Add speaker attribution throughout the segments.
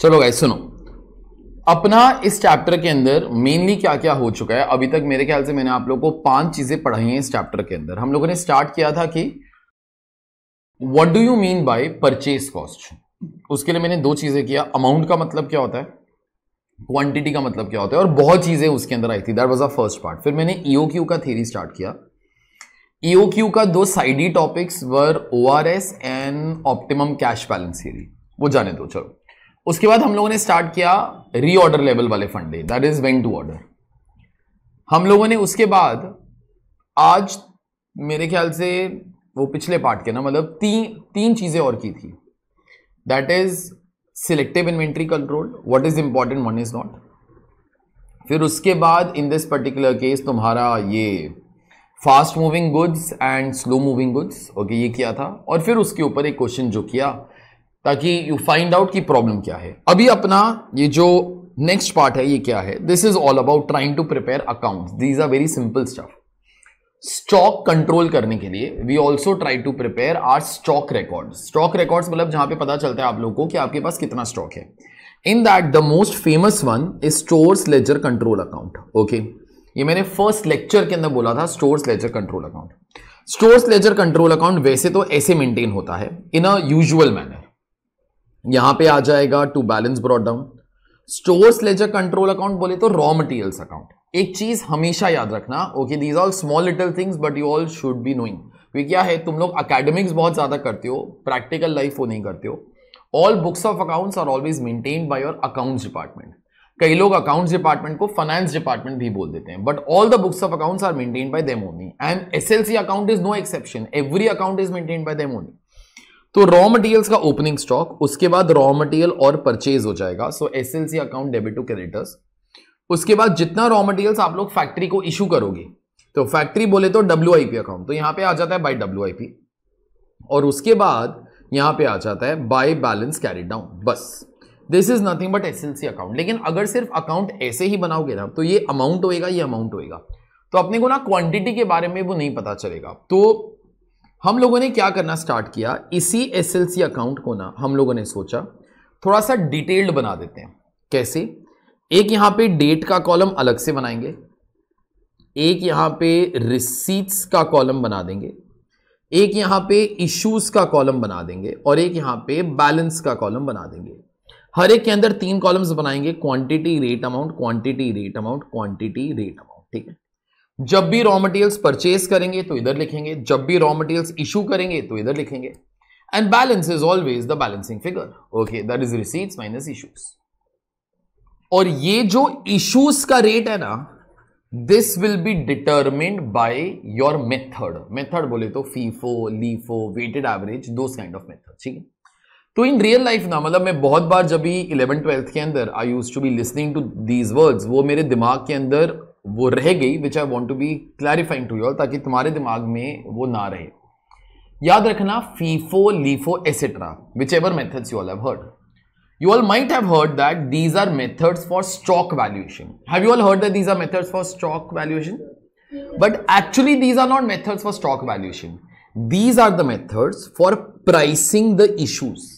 Speaker 1: चलो गाइस सुनो। अपना इस चैप्टर के अंदर मेनली क्या क्या हो चुका है? अभी तक मेरे ख्याल से मैंने आप लोगों को पाँच चीज़ें पढ़ाई हैं इस चैप्टर के अंदर। हम लोगों ने स्टार्ट किया था कि what do you mean by purchase cost उसके लिए मैंने दो चीज़ें किया। अमाउंट का मतलब क्या होता है? क्वांटिटी का मतलब क्या होता है? और बहुत चीज़ें उसके अंदर आई थी। That was a first part फिर मैंने ईओक्यू e का थ्योरी स्टार्ट किया। ईओक्यू e का दो साइडी topics were O R S and optimum cash balance theory वो जाने दो, चलो। उसके बाद हम लोगों ने स्टार्ट किया रीऑर्डर लेवल वाले फंडे that is when to order हम लोगों ने उसके बाद आज मेरे ख्याल से वो पिछले पार्ट के ना मतलब तीन तीन चीज़ें और की थी। That is selective inventory control what is important one is not फिर उसके बाद इन दिस पर्टिकुलर केस तुम्हारा ये fast moving goods and slow moving goods okay ये किया था। और फिर उसके ऊपर एक क्वेश्चन जो किया ताकि यू फाइंड आउट की प्रॉब्लम क्या है। अभी अपना ये जो नेक्स्ट पार्ट है, ये क्या है? This is all about trying to prepare account these are very simple stuff stock control करने के लिए we also try to prepare our stock record stock records मतलब जहाँ पे पता चलता है आप लोगों को कि आपके पास कितना स्टॉक है। In that the most famous one is stores ledger control account okay ये मैंने फ़र्स्ट लेक्चर के अंदर बोला था stores ledger control account stores ledger control account वैसे तो ऐसे मेंटेन होता है इन अ यूजुअल मैनर यहाँ पे आ जाएगा to balance brought down stores ledger control account बोले तो रॉ मटेरियल्स अकाउंट एक चीज़ हमेशा याद रखना okay these all small little things but you all should be knowing क्या है, तुम लोग अकेडमिक्स बहुत ज़्यादा करते हो प्रैक्टिकल लाइफ वो नहीं करते हो. All books of accounts are always maintain by your accounts department कई लोग अकाउंट्स डिपार्टमेंट को फाइनेंस डिपार्टमेंट भी बोल देते हैं but all the books of accounts are maintain by them only and SLC account is no exception every account is maintain by them only तो raw materials का opening stock उसके बाद raw material और purchase हो जाएगा। So SLC account debit to creditors उसके बाद जितना रॉ मटेरियल्स आप लोग फैक्ट्री को इशू करोगे तो फैक्ट्री बोले तो डब्ल्यू अकाउंट तो यहाँ पे आ जाता है बाई डब्ल्यू और उसके बाद यहाँ पे आ जाता है बाय बैलेंस कैरिड डाउन बस। This is nothing but S SLC account लेकिन अगर सिर्फ़ अकाउंट ऐसे ही बनाओगे ना तो ये अमाउंट होएगा, ये अमाउंट होएगा। तो अपने को ना क्वांटिटी के बारे में वो नहीं पता चलेगा। तो हम लोगों ने क्या करना स्टार्ट किया? इसी एसएलसी अकाउंट को ना हम लोगों ने सोचा थोड़ा सा डिटेल्ड बना देते हैं। कैसे? एक यहाँ पे डेट का कॉलम अलग से बनाएँगे। एक यहाँ पे रिसीट्स का कॉलम बना देंगे। एक यहाँ पे इश्यूज़ का कॉलम बना देंगे और एक यहाँ पे बैलेंस का कॉलम बना देंगे। हर एक के अंदर तीन कॉलम्स बनाएँगे। Quantity rate amount quantity rate amount quantity rate amount ठीक है? जब भी रॉ मटेरियल्स परचेज करेंगे तो इधर लिखेंगे, जब भी रॉ मटेरियल्स इशू करेंगे तो इधर लिखेंगे। And balance is always the balancing figure okay that is receipts minus issues और ये जो इश्यूज़ का रेट है ना this will be determined by your method method बोले तो फीफो लीफो वेटेड एवरेज दो काइंड ऑफ़ मेथड ठीक है? तो इन रियल लाइफ ना मतलब मैं बहुत बार जब भी इलेवन ट्वेल्थ के अंदर I use to be listening to these words वो मेरे दिमाग के अंदर वो रह गई which I want to be clarifying to your ताकि तुम्हारे दिमाग में वो ना रहे। याद रखना FIFO LIFO etcetera whichever methods you all have heard you all might have heard that these are methods for stock valuation have you all heard that these are methods for stock valuation but actually these are not methods for stock valuation these are the methods for pricing the issues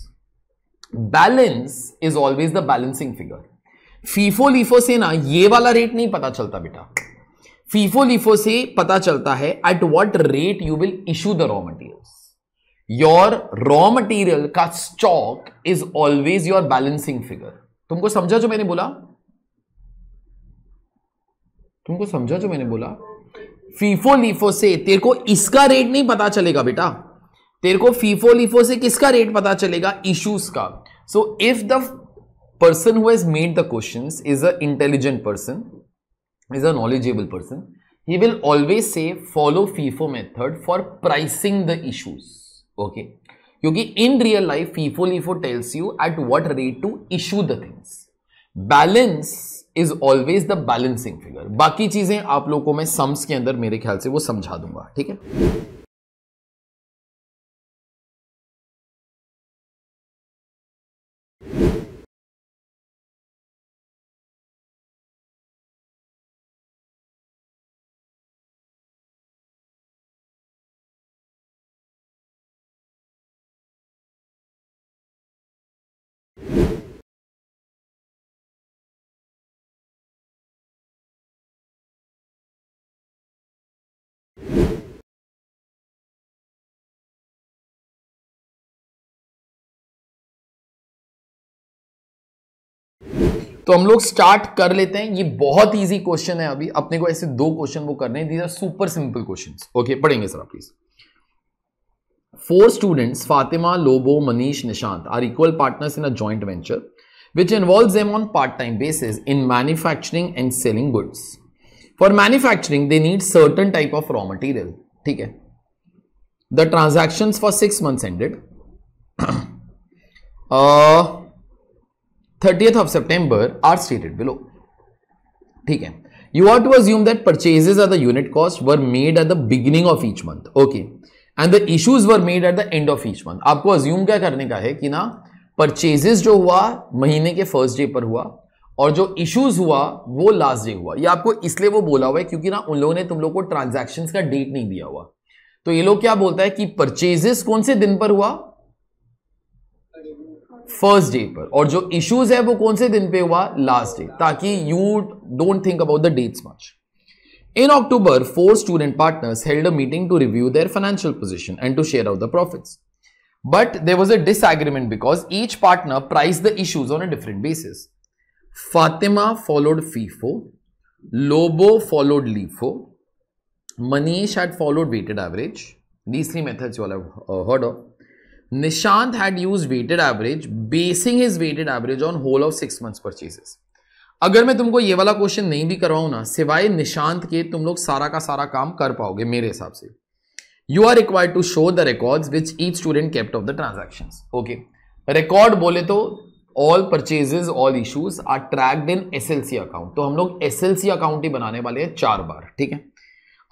Speaker 1: balance is always the balancing figure FIFO LIFO से ना ये वाला rate नहीं पता चलता बेटा। FIFO LIFO से पता चलता है at what rate you will issue the raw materials your raw material का stock is always your balancing figure तुमको समझा जो मैंने बोला? तुमको समझा जो मैंने बोला? फीफो लीफो से तेरे को इसका रेट नहीं पता चलेगा बेटा। तेरे को फीफो लीफो से किसका रेट पता चलेगा? इश्यूज़ का। So if the person who has made the question is a intelligent person is a knowledgeable person he will always say follow FIFO method for pricing the issues okay क्योंकि in real life FIFO LIFO tells you at what rate to issue the things balance is always the balancing figure बाकी चीज़ें आप लोगों को मैं sums के अंदर मेरे ख्याल से वो समझा दूँगा, ठीक है? तो हम लोग स्टार्ट कर लेते हैं। ये बहुत इजी क्वेश्चन है अभी। अपने को ऐसे दो क्वेश्चन वो करने these are super simple question okay पढ़ेंगे सर आप please four students Fatima Lobo Manish Nishant are equal partners in a joint venture which involve them on part time basis in manufacturing and selling goods for manufacturing they need certain type of raw material ठीक है? The transaction for six month ended 30th of September are stated below. ठीक है You are to assume that purchases at the unit cost were made at the beginning of each month. Okay. And the issues were made at the end of each month. आपको assume क्या करने का है कि ना purchases जो हुआ महीने के फ़र्स्ट डे पर हुआ और जो इश्यूज़ हुआ वो लास्ट डे हुआ ये आपको इसलिए वो बोला हुआ है क्योंकि ना उन लोगों ने तुम लोग को ट्रांजैक्शन का डेट नहीं दिया हुआ तो ये लोग क्या बोलता है कि परचेजेस कौन से दिन पर हुआ फ़र्स्ट डे पर। और जो इश्यूज़ है वो कौन से दिन पे हुआ? लास्ट डे ताकि you don't think about the dates much in October four student partners held a meeting to review their financial position and to share out the profits but there was a disagreement because each partner price the issues on a different basis Fatima followed FIFO Lobo followed LIFO Manish at followed weighted average these three methods you all of Nishant had used weighted average, basing his weighted average on whole of six months purchases. अगर मैं तुमको ये वाला question नहीं भी करवाऊं ना सिवाय निशांत के तुम लोग सारा का सारा काम कर पाओगे मेरे हिसाब से। You are required to show the records which each student kept of the transaction okay record बोले तो all purchases all issues are tracked in S account तो हम लोग एस अकाउंट ही बनाने वाले हैं चार बार ठीक है?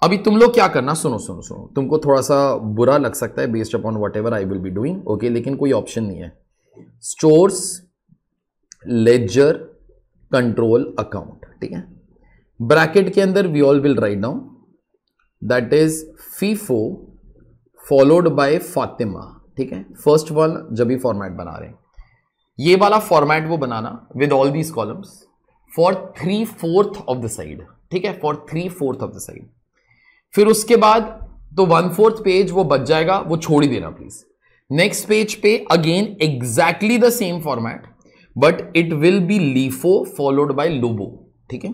Speaker 1: अभी तुम लोग क्या करना, सुनो सुनो सुनो। तुमको थोड़ा सा बुरा लग सकता है based upon whatever I will be doing okay लेकिन कोई ऑप्शन नहीं है। स्टोर्स लेजर कंट्रोल अकाउंट ठीक है? ब्रैकेट के अंदर we all will write down that is FIFO followed by Fatima ठीक है? फ़र्स्ट वन जब भी फॉर्मेट बना रहे हैं। ये वाला फॉर्मेट वो बनाना with all these columns for three fourth of the side ठीक है? For three fourth of the side फिर उसके बाद तो वन फोर्थ पेज वो बच जाएगा, वो छोड़ ही देना प्लीज़ नेक्स्ट पेज पे again exactly the same format but it will be LIFO followed by Lobo ठीक है?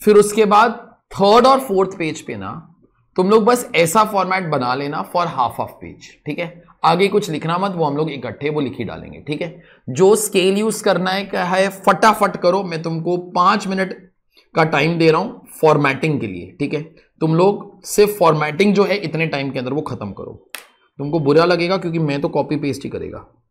Speaker 1: फिर उसके बाद थर्ड और फोर्थ पेज पे ना, तुम लोग बस ऐसा फॉर्मेट बना लेना फॉर हाफ़ ऑफ़ पेज ठीक है? आगे कुछ लिखना मत, वो हम लोग इकट्ठे वो लिखी डालेंगे, ठीक है? जो स्केल यूज़ करना है, क्या है, फटाफट करो, मैं तुमको पाँच मिनट का टाइम दे रहा हूँ फॉर्मेटिंग के लिए, ठीक है? तुम लोग सिर्फ़ फॉर्मेटिंग जो है, इतने टाइम के अंदर वो खत्म करो। तुमको बुरा लगेगा क्योंकि मैं तो कॉपी पेस्ट ही करेगा।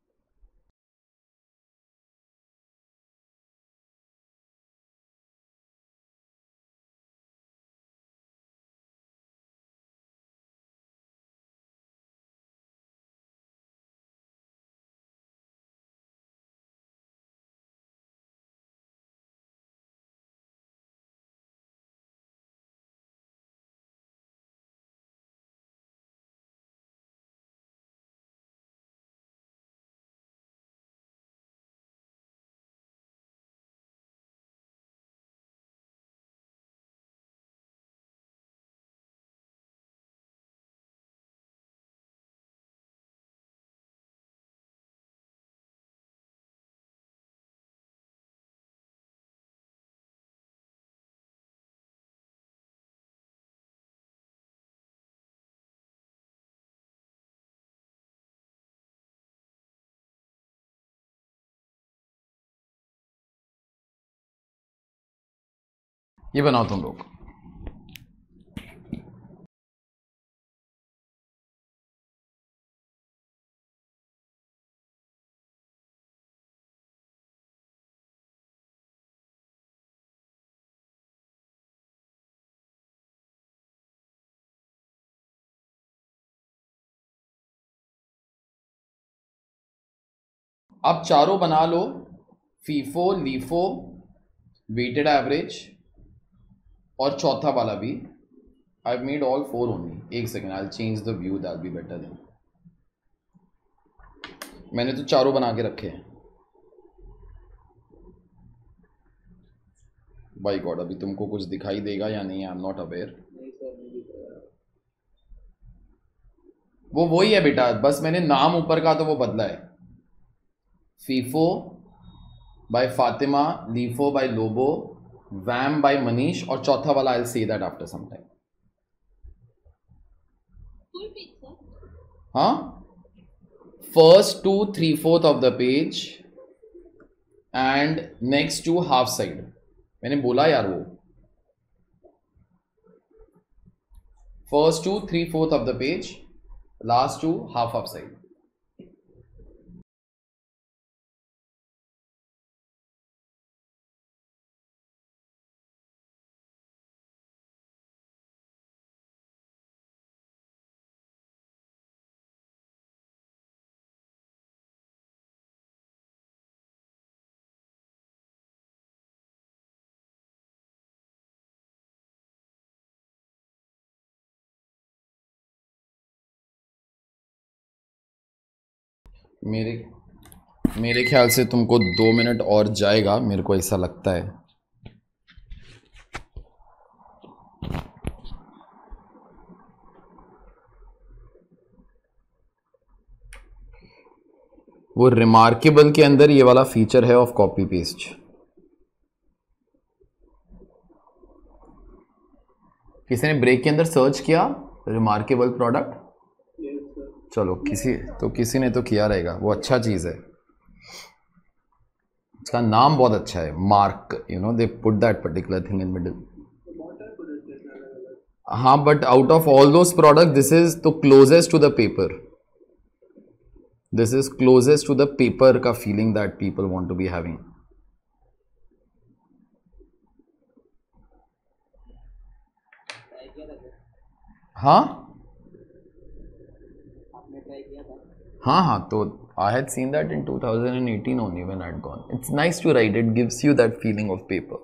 Speaker 1: ये बनाओ तुम लोग। अब चारों बना लो फीफो लीफो वेटेड एवरेज और चौथा वाला भी I made all four only एक second I change the view that be better then मैंने तो चारों बना के रखे हैं। बाई गॉड अभी तुमको कुछ दिखाई देगा या नहीं आई एम नॉट अवेयर वो वही है बेटा बस मैंने नाम ऊपर का तो वो बदला है। FIFO by Fatima LIFO by Lobo, Vam by Manish और चौथा वाला I say that after some time. हाँ? First two three fourth of the page and next two half side मैंने बोला यार वो। First two three fourth of the page last two half of side मेरे मेरे ख्याल से तुमको दो मिनट और जाएगा, मेरे को ऐसा लगता है। वो रिमार्केबल के अंदर ये वाला फीचर है ऑफ़ कॉपी पेस्ट किसी ने ब्रेक के अंदर सर्च किया रिमार्केबल प्रोडक्ट चलो, किसी तो किसी ने तो किया रहेगा। वो अच्छा चीज़ है। इसका नाम बहुत अच्छा है, mark you know they put that particular thing in middle हाँ but out of all those product this is तो closest to the paper this is closest to the paper का feeling that people want to be having हाँ? हाँ हाँ तो I had seen that in 2018 only when I'd gone. It's nice to write. It gives you that feeling of paper.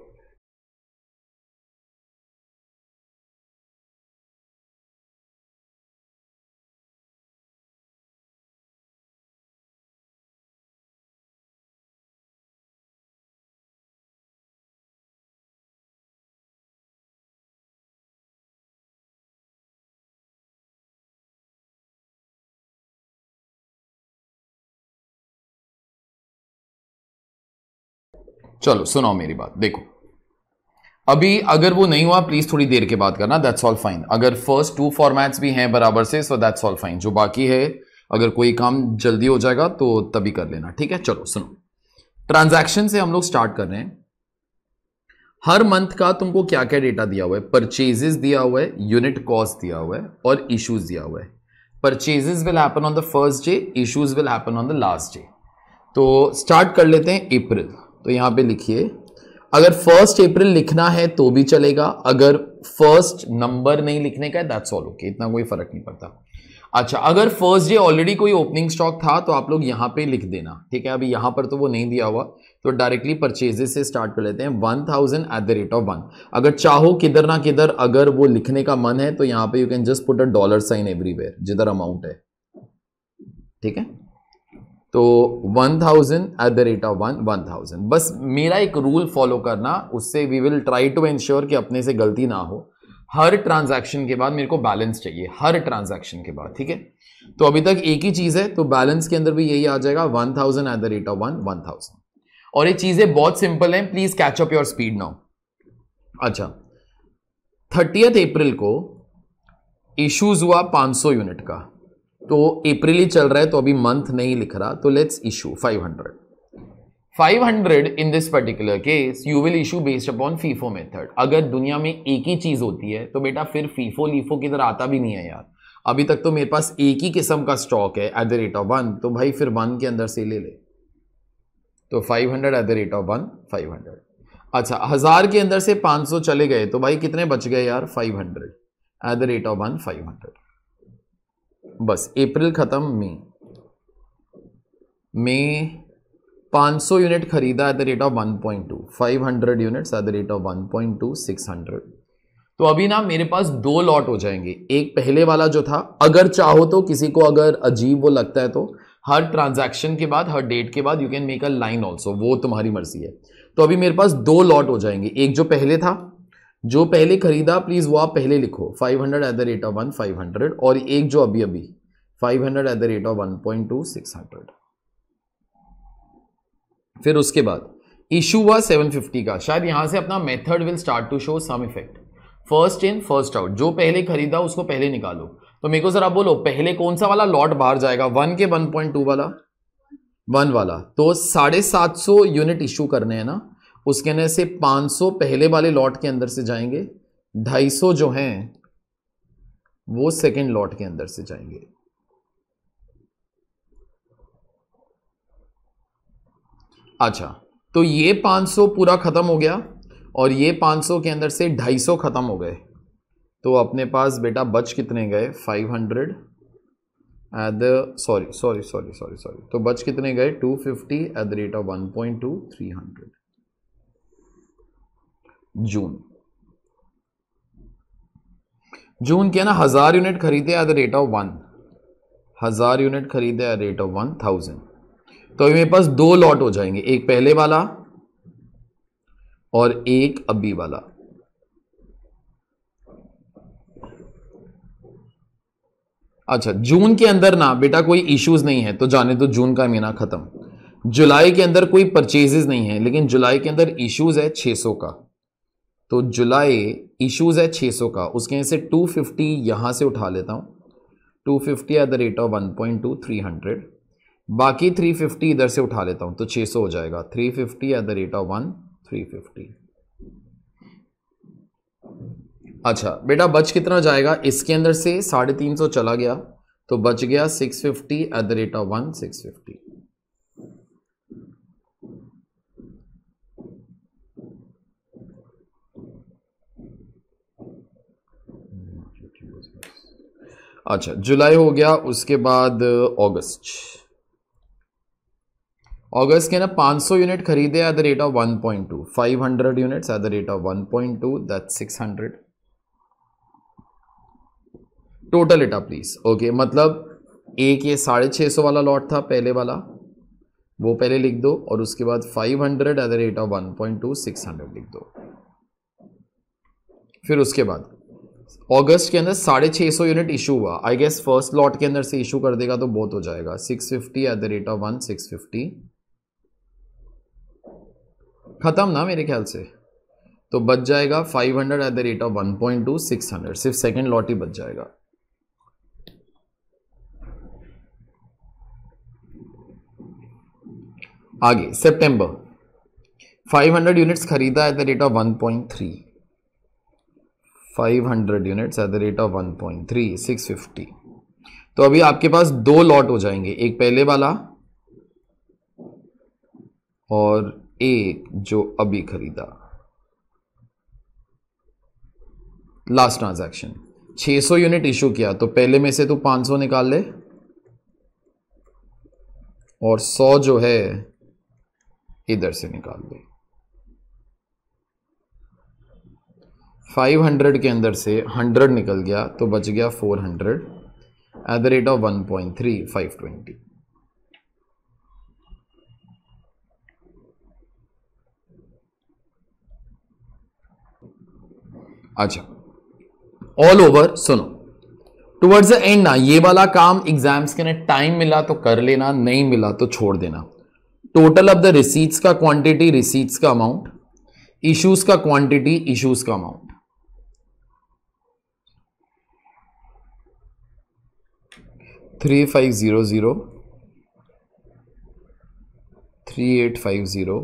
Speaker 1: चलो, सुनाओ मेरी बात, देखो। अभी अगर वो नहीं हुआ प्लीज़ थोड़ी देर के बाद करना दैट्स ऑल फाइन अगर फ़र्स्ट टू फॉर्मेट्स भी हैं बराबर से सो दैट्स ऑल फाइन जो बाकी है, अगर कोई काम जल्दी हो जाएगा तो तभी कर लेना, ठीक है? चलो, सुनो। ट्रांजैक्शन से हम लोग स्टार्ट कर रहे हैं। हर मंथ का तुमको क्या क्या डेटा दिया हुआ है? परचेजेस दिया हुआ है यूनिट कॉस्ट दिया हुआ है, और इश्यूज़ दिया हुआ है। Purchases will happen on the first day issues will happen on the last day तो स्टार्ट कर लेते हैं अप्रैल तो यहाँ पे लिखिए, अगर फ़र्स्ट अप्रैल लिखना है तो भी चलेगा, अगर फ़र्स्ट नंबर नहीं लिखने का है दैट्स ऑल ओके इतना कोई फ़र्क नहीं पड़ता। अच्छा अगर फ़र्स्ट डे ऑलरेडी कोई ओपनिंग स्टॉक था तो आप लोग यहाँ पे लिख देना, ठीक है? अभी यहाँ पर तो वो नहीं दिया हुआ तो डायरेक्टली परचेजेस से स्टार्ट कर लेते हैं one thousand at the rate of one अगर चाहो किधर ना किधर, अगर वो लिखने का मन है तो यहाँ पे you can just put a dollar sign everywhere जिधर अमाउंट है, ठीक है? तो one thousand at the rate of one one thousand बस मेरा एक रूल फॉलो करना, उससे we will try to ensure कि अपने से गलती ना हो। हर ट्रांजैक्शन के बाद मेरे को बैलेंस चाहिए, हर ट्रांजैक्शन के बाद, ठीक है? तो अभी तक एक ही चीज़ है तो बैलेंस के अंदर भी यही आ जाएगा one thousand at the rate of one one thousand और ये चीज़ें बहुत सिंपल हैं please catch up your speed now अच्छा थर्टियथ अप्रैल को इश्यूज़ हुआ 500 यूनिट का। तो अप्रैल ही चल रहा है तो अभी मंथ नहीं लिख रहा तो let's issue 500 500 in this particular case you will issue based upon FIFO method अगर दुनिया में एक ही चीज़ होती है तो बेटा फिर फीफो लीफो किधर आता भी नहीं है यार। अभी तक तो मेरे पास एक ही किस्म का स्टॉक है at the rate of one तो भाई फिर वन के अंदर से ले ले। तो 500 at the rate of one 500 अच्छा हज़ार के अंदर से 500 चले गए तो भाई कितने बच गए यार? 500 at the rate of one 500 बस, अप्रैल खत्म, मई। मई 500 यूनिट खरीदा at the rate of 1.2 500 units at the rate of 1.2 600 तो अभी ना मेरे पास दो लॉट हो जाएँगे। एक पहले वाला जो था, अगर चाहो तो किसी को अगर अजीब वो लगता है तो हर ट्रांजैक्शन के बाद, हर डेट के बाद you can make a line also वो तुम्हारी मर्ज़ी है। तो अभी मेरे पास दो लॉट हो जाएँगे। एक जो पहले था जो पहले खरीदा प्लीज़ वो आप पहले लिखो। 500 at the rate of one five hundred और एक जो अभी अभी 500 at the rate of one point two six hundred फिर उसके बाद इशू हुआ 750 का। शायद यहाँ से अपना method will start to show some effect first in first out जो पहले खरीदा, उसको पहले निकालो। तो मेरे को आप बोलो, पहले कौन सा वाला लॉट बाहर जाएगा? वन के वन पॉइंट टू वाला? वन वाला। तो साढ़े सात सौ यूनिट इशू करने हैं ना। उसके अंदर से 500 पहले वाले लॉट के अंदर से जाएँगे 250 जो हैं, वो सेकेंड लॉट के अंदर से जाएँगे। अच्छा तो ये 500 पूरा खत्म हो गया और ये 500 के अंदर से 250 खत्म हो गए। तो अपने पास बेटा बच कितने गए? 500 at the sorry sorry sorry sorry sorry तो बच कितने गए? 250 at the rate of 1.2 300 June. June के ना हज़ार यूनिट खरीदे at the rate of one हज़ार यूनिट खरीदे at rate of one thousand तो अभी मेरे पास दो लॉट हो जाएँगे, एक पहले वाला और एक अभी वाला। अच्छा जून के अंदर ना बेटा कोई इश्यूज़ नहीं है तो जाने तो जून का महीना खत्म। जुलाई के अंदर कोई परचेजेस नहीं है, लेकिन जुलाई के अंदर इश्यूज़ है 600 का। तो जुलाई इश्यूज़ है 600 का। उसके यहाँ से 250 यहाँ से उठा लेता हूँ। 250 एट द रेट ऑफ़ 1.2 300 बाकी 350 इधर से उठा लेता हूँ तो 600 हो जाएगा। 350 एट द रेट ऑफ़ 1 350 अच्छा बेटा बच कितना जाएगा? इसके अंदर से साढ़े तीन सौ चला गया तो बच गया 650 एट द रेट ऑफ़ 1 650 अच्छा जुलाई हो गया, उसके बाद अगस्त अगस्त के ना 500 यूनिट खरीदे at the rate of 1.2 500 units at the rate of 1.2 that 600 total इटा प्लीज़ ओके मतलब एक ये साढ़े छः सौ वाला लॉट था, पहले वाला। वो पहले लिख दो, और उसके बाद 500 hundred at the rate of 1.2 600 लिख दो। फिर उसके बाद। अगस्त के अंदर साढ़े छः सौ यूनिट इशू हुआ। आई गेस फ़र्स्ट लॉट के अंदर से इशू कर देगा तो बहुत हो जाएगा। Six fifty at the rate of one six fifty खत्म ना मेरे ख्याल से? तो बच जाएगा five hundred at the rate of one point two six hundred सिर्फ़ सेकेंड लॉट ही बच जाएगा। आगे सितंबर 500 यूनिट्स खरीदा at the rate of 1.3 500 units at the rate of 1.3 650 तो अभी आपके पास दो लॉट हो जाएँगे। एक पहले वाला और एक जो अभी खरीदा। लास्ट ट्रांजैक्शन 600 यूनिट इशू किया तो पहले में से तो 500 निकाल ले। और 100 जो है, इधर से निकाल दे 500 के अंदर से 100 निकल गया तो बच गया 400 hundred at the rate of 1.3 520 अच्छा ऑल ओवर सुनो टुवर्ड्स द एंड ना, ये वाला काम एग्ज़ाम्स के ना टाइम मिला तो कर लेना, नहीं मिला तो छोड़ देना. टोटल ऑफ़ द रिसीट्स का क्वांटिटी रिसीट्स का अमाउंट इश्यूज़ का क्वांटिटी इश्यूज़ का amount three five zero zero, three eight five zero,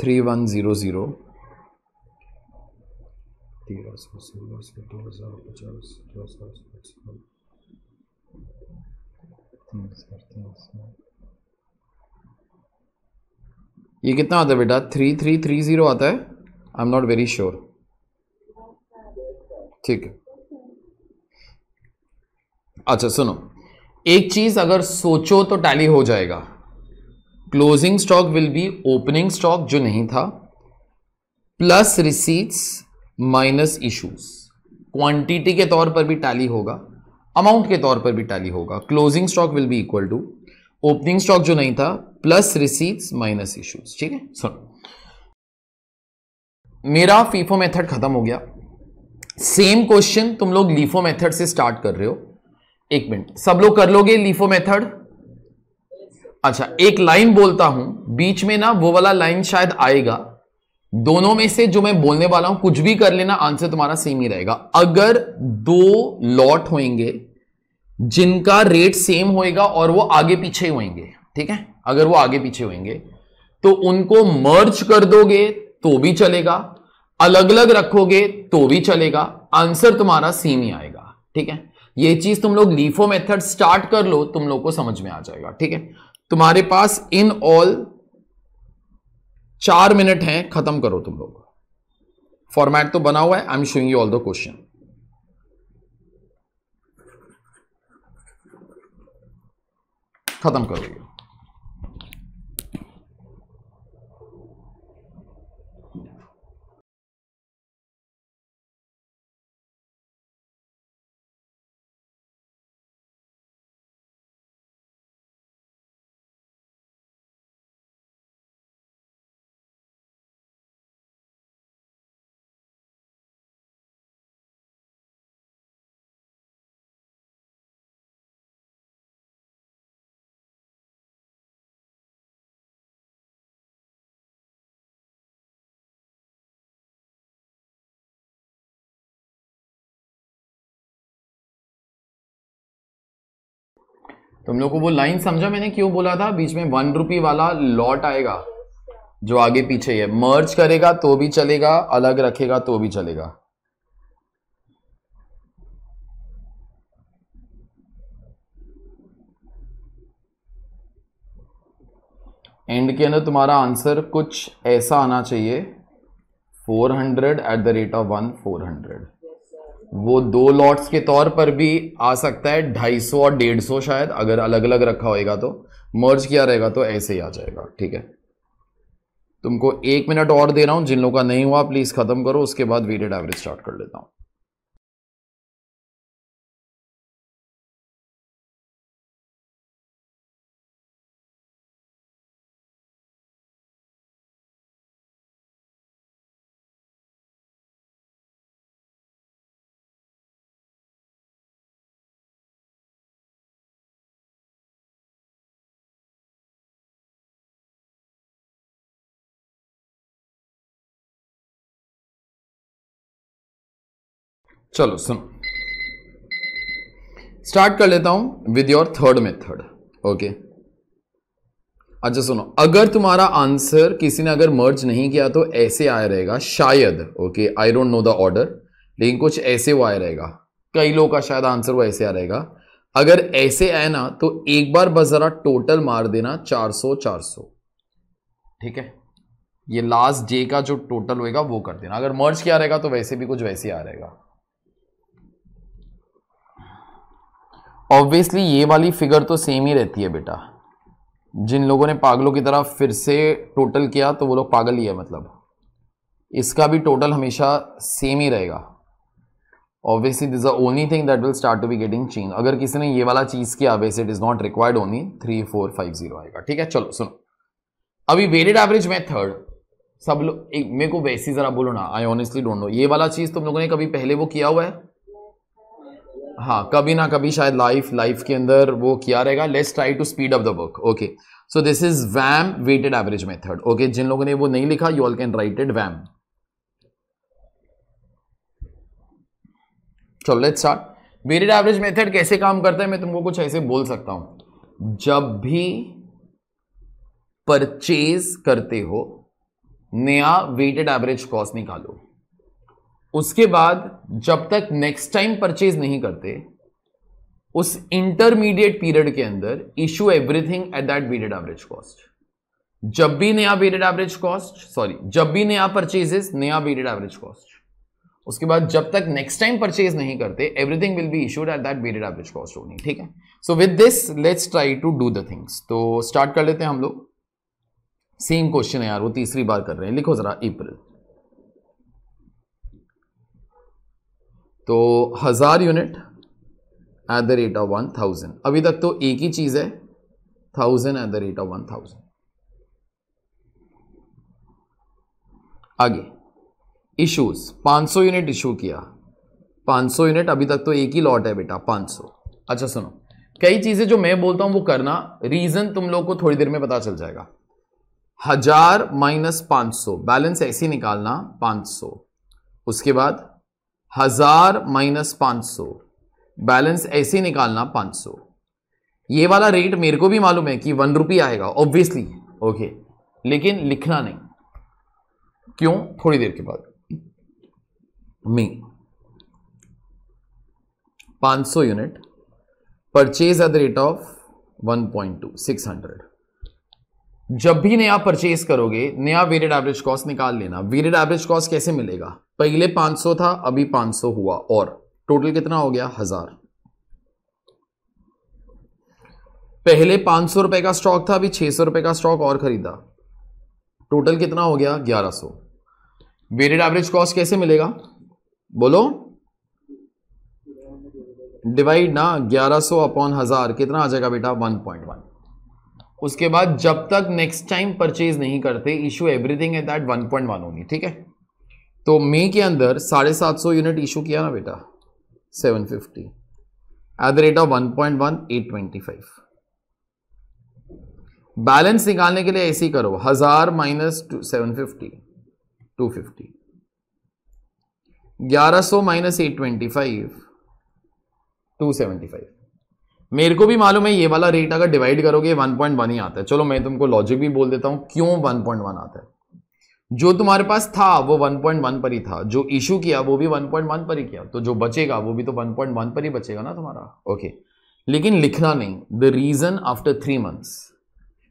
Speaker 1: three one zero zero. तेरह सौ सोलह सौ दो हज़ार पचास दो हज़ार तीन तीन ये कितना आता है बेटा? थ्री थ्री थ्री ज़ीरो आता है? I am not very sure ठीक है। अच्छा सुनो। एक चीज़ अगर सोचो तो टैली हो जाएगा। Closing stock will be opening stock जो नहीं था, plus receipts minus issues. Quantity के तौर पर भी टैली होगा, अमाउंट के तौर पर भी टैली होगा। Closing stock will be equal to opening stock जो नहीं था, प्लस रिसीट्स माइनस इश्यूज़। ठीक है? सुनो। मेरा फीफो मेथड खत्म हो गया। सेम क्वेश्चन तुम लोग लीफो मेथड से स्टार्ट कर रहे हो। एक मिनट, सब लोग कर लोगे लीफो मेथड? अच्छा एक लाइन बोलता हूँ, बीच में ना वो वाला लाइन शायद आएगा। दोनों में से जो मैं बोलने वाला हूँ, कुछ भी कर लेना, आंसर तुम्हारा सेम ही रहेगा। अगर दो लॉट होंगे जिनका रेट सेम होएगा और वो आगे पीछे होंगे ठीक है? अगर वो आगे पीछे होंगे तो उनको मर्ज कर दोगे तो भी चलेगा। अलग अलग रखोगे तो भी चलेगा। आंसर तुम्हारा सेम ही आएगा, ठीक है? ये चीज़ तुम लोग लीफो मेथड स्टार्ट कर लो, तुम लोग को समझ में आ जाएगा, ठीक है? तुम्हारे पास इन ऑल चार मिनट हैं, खत्म करो तुम लोग। फॉर्मेट तो बना हुआ है I am showing you all the question खत्म करो तुम लोग को वो लाइन समझा मैंने क्यों बोला था? बीच में वन रुपी वाला लॉट आएगा, जो आगे पीछे है मर्ज करेगा तो भी चलेगा, अलग रखेगा तो भी चलेगा। एंड के अंदर तुम्हारा आंसर कुछ ऐसा आना चाहिए 400 at the rate of one 400 वो दो लॉट्स के तौर पर भी आ सकता है 250 और 150 शायद, अगर अलग अलग रखा होएगा तो। मर्ज किया रहेगा तो ऐसे ही आ जाएगा, ठीक है? तुमको एक मिनट और दे रहा हूँ, जिन लोगों का नहीं हुआ प्लीज़ खत्म करो, उसके बाद वेटेड एवरेज स्टार्ट कर लेता हूँ। चलो, सुनो। स्टार्ट कर लेता हूँ with your third method okay अच्छा सुनो। अगर तुम्हारा आंसर किसी ने अगर मर्ज नहीं किया तो ऐसे आया रहेगा, शायद okay I don't know the order लेकिन कुछ ऐसे वो आया रहेगा। कई लोगों का शायद आंसर वो ऐसे आ रहेगा। अगर ऐसे आए ना तो एक बार बस जरा टोटल मार देना 400 400 ठीक है? ये लास्ट जे का जो टोटल होएगा, वो कर देना। अगर मर्ज किया रहेगा तो वैसे भी कुछ वैसे आ रहेगा। ऑब्वियसली ये वाली फिगर तो सेम ही रहती है बेटा। जिन लोगों ने पागलों की तरह फिर से टोटल किया तो वो लोग पागल ही है मतलब। इसका भी टोटल हमेशा सेम ही रहेगा। Obviously this the only thing that will start to be getting change अगर किसी ने ये वाला चीज़ किया, वैसे it is not required only three four five zero आएगा। ठीक है, चलो, सुनो। अभी वेटेड एवरेज में थर्ड सब लोग मेरे को वैसी जरा बोलो ना आई ऑनेस्टली डोंट नो ये वाला चीज़ तुम लोगों ने कभी पहले वो किया हुआ है? हाँ कभी ना कभी शायद लाइफ लाइफ के अंदर वो किया रहेगा। Let's try to speed up the work okay so this is वैम weighted average method okay जिन लोगों ने वो नहीं लिखा you all can write it वैम चलो let's start weighted average method कैसे काम करता है? मैं तुमको कुछ ऐसे बोल सकता हूँ। जब भी परचेज करते हो, नया वेटेड एवरेज कॉस्ट निकालो। उसके बाद जब तक नेक्स्ट टाइम परचेज नहीं करते, उस इंटरमीडिएट पीरियड के अंदर issue everything at that weighted average cost जब भी नया वेटेड एवरेज कॉस्ट सॉरी जब भी नया परचेजेस नया वेटेड एवरेज कॉस्ट उसके बाद जब तक नेक्स्ट टाइम परचेज नहीं करते everything will be issued at that weighted average cost होनी ठीक है? So with this let's try to do the things तो स्टार्ट कर लेते हैं हम लोग. सेम क्वेश्चन है यार, वो तीसरी बार कर रहे हैं. लिखो जरा अप्रैल तो हज़ार unit at the rate of one thousand अभी तक तो एक ही चीज़ है thousand at the rate of one thousand आगे इश्यूज़ 500 यूनिट इशू किया। 500 यूनिट अभी तक तो एक ही लॉट है बेटा 500 अच्छा सुनो, कई चीज़ें जो मैं बोलता हूँ वो करना रीजन तुम लोग को थोड़ी देर में पता चल जाएगा। हज़ार माइनस पाँच सौ बैलेंस ऐसे निकालना, पाँच सौ। उसके बाद हज़ार माइनस पाँच सौ। बैलेंस ऐसे निकालना पाँच सौ। ये वाला रेट मेरे को भी मालूम है कि वन रुपी आएगा ऑब्वियसली ओके लेकिन लिखना नहीं। क्यों? थोड़ी देर के बाद। May 500 unit purchase at the rate of 1.2 600 जब भी नया परचेज करोगे, नया वेटेड एवरेज कॉस्ट निकाल लेना। वेटेड एवरेज कॉस्ट कैसे मिलेगा? पहले 500 था, अभी 500 हुआ और। टोटल कितना हो गया? हज़ार। पहले पाँच सौ रुपए का स्टॉक था, अभी छह सौ रुपए का स्टॉक और खरीदा। टोटल कितना हो गया? ग्यारह सौ। वेटेड एवरेज कॉस्ट कैसे मिलेगा? बोलो। डिवाइड ना 1100 अपॉन हज़ार। कितना आ जाएगा बेटा? 1.1 उसके बाद जब तक नेक्स्ट टाइम परचेज नहीं करते issue everything at that one point 1.1 only ठीक है? तो मे के अंदर साढ़े सात सौ यूनिट इशू किया ना बेटा? 750 at the rate of 1.1 825 balance निकालने के लिए ऐसे ही करो, हज़ार minus seven fifty two fifty ग्यारह सौ minus eight twenty five two seventy five मेरे को भी मालूम है, ये वाला रेट अगर डिवाइड करोगे वन पॉइंट वन ही आता है। चलो, मैं तुमको लॉजिक भी बोल देता हूँ, क्यों वन पॉइंट वन आता है? जो तुम्हारे पास था, वो वन पॉइंट वन पर ही था। जो इशू किया, वो भी वन पॉइंट वन पर ही किया। तो जो बचेगा, वो भी तो वन पॉइंट वन पर ही बचेगा ना तुम्हारा? ओके लेकिन लिखना नहीं। The reason after three months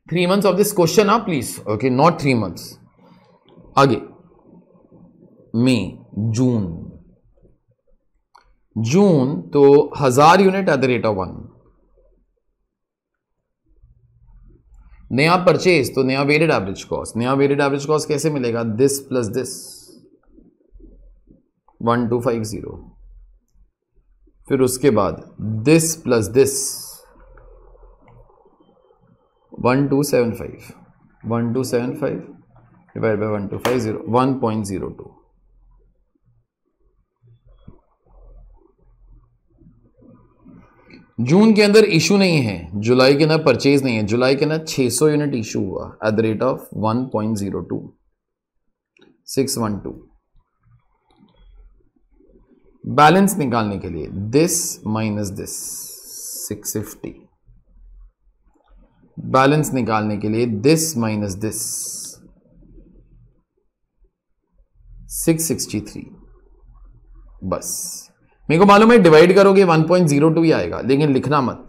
Speaker 1: three months of this question uh please okay not three months आगे. मे जून जून तो हज़ार unit at the rate of one नया परचेज तो नया वेटेड एवरेज कॉस्ट नया वेटेड एवरेज कॉस्ट कैसे मिलेगा? This plus this one two five zero फिर उसके बाद this plus this one two seven five one two seven five divide by one two five zero one point zero two June के अंदर issue नहीं है, जुलाई के अंदर परचेज नहीं है। जुलाई के अंदर 600 यूनिट इशू हुआ at the rate of 1.02 612 balance निकालने के लिए दिस माइनस दिस 650 बैलेंस निकालने के लिए दिस माइनस दिस 663 बस। मेरे को मालूम है डिवाइड करोगे 1.02 ही आएगा, लेकिन लिखना मत।